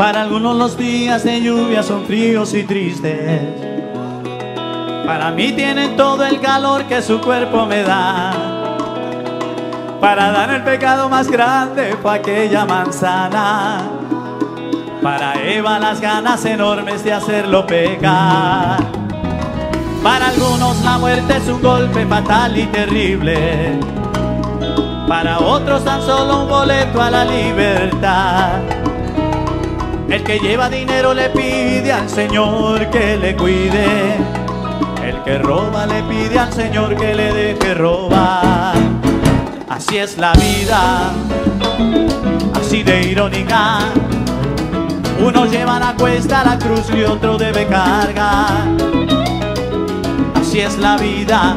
Para algunos los días de lluvia son fríos y tristes. Para mí tienen todo el calor que su cuerpo me da. Para dar el pecado más grande fue aquella manzana. Para Eva las ganas enormes de hacerlo pecar. Para algunos la muerte es un golpe fatal y terrible. Para otros tan solo un boleto a la libertad. El que lleva dinero le pide al Señor que le cuide. El que roba le pide al Señor que le deje robar. Así es la vida, así de irónica. Unos llevan a cuesta la cruz y otro debe cargar. Así es la vida,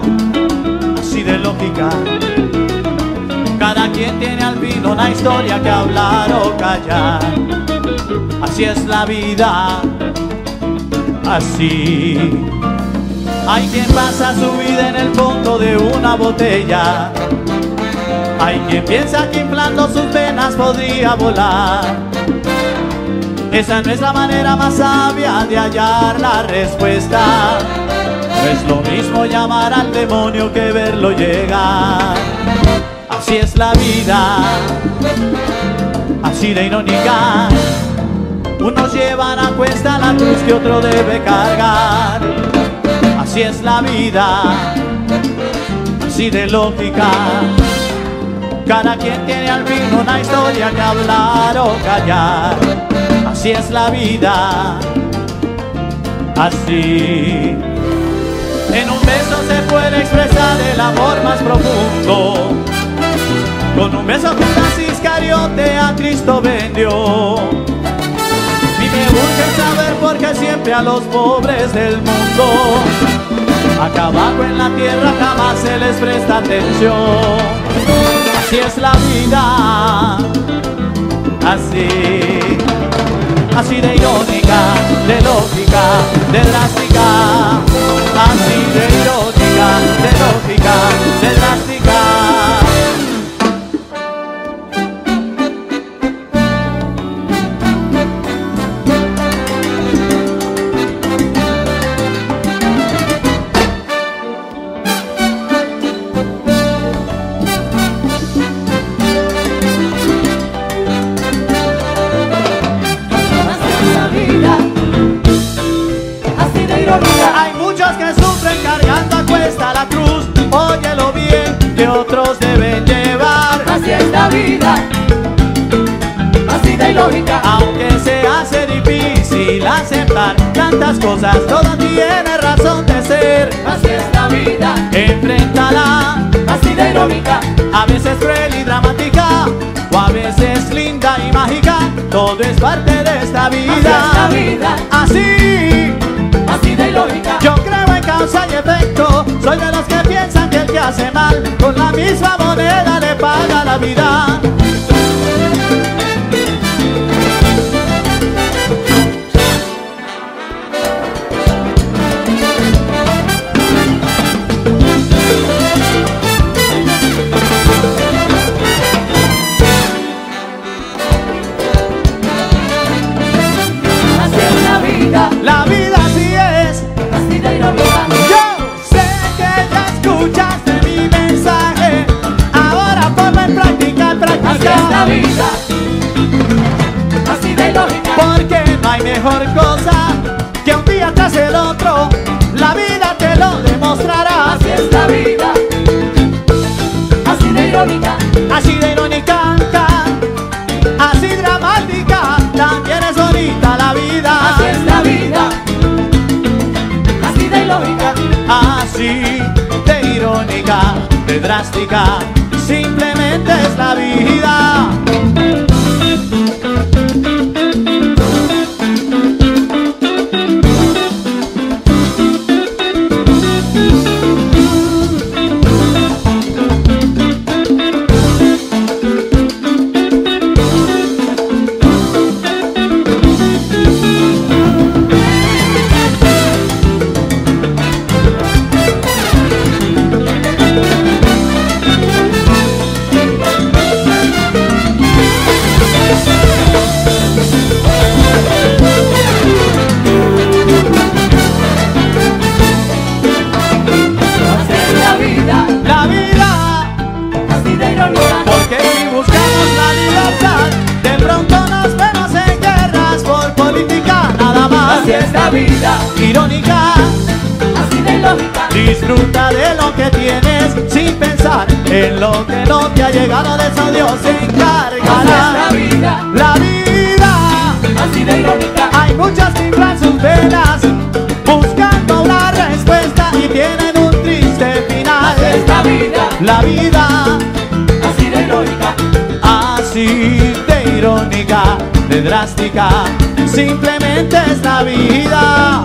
así de lógica. Cada quien tiene al fin una historia que hablar o callar. Así es la vida, así. Hay quien pasa su vida en el fondo de una botella. Hay quien piensa que inflando sus venas podría volar. Esa no es la manera más sabia de hallar la respuesta. No es lo mismo llamar al demonio que verlo llegar. Así es la vida, así de irónica. Unos llevan a cuesta la cruz que otro debe cargar. Así es la vida, así de lógica. Cada quien tiene al fin una historia que hablar o callar. Así es la vida, así. En un beso se puede expresar el amor más profundo. Con un beso Judas Iscariote a Cristo vendió. Urge saber por qué siempre a los pobres del mundo, acá abajo en la tierra jamás se les presta atención. Así es la vida, así, así de irónica, de lógica, de drástica, tantas cosas, todo tiene razón de ser. Así es la vida, Enfréntala, así de irónica. a veces cruel y dramática, o a veces linda y mágica. Todo es parte de esta Así es la vida. vida, Así, así de ilógica. yo creo en causa y efecto. Soy de los que piensan que el que hace mal, con la misma moneda le paga la vida. Mejor cosa que un día tras el otro. La vida te lo demostrará. Así es la vida, así de irónica. Así de irónica, así dramática. También es bonita la vida. Así es la vida, así de ilógica. Así de irónica, de drástica. Simplemente es la vida. Esta vida, irónica. así de lógica. Disfruta de lo que tienes sin pensar en lo que no te ha llegado de eso Dios se Así encargará. es la vida, La vida, así de irónica. hay muchas inflan sus venas buscando una respuesta y tienen un triste final. Así es la vida, La vida, drástica, simplemente es la vida.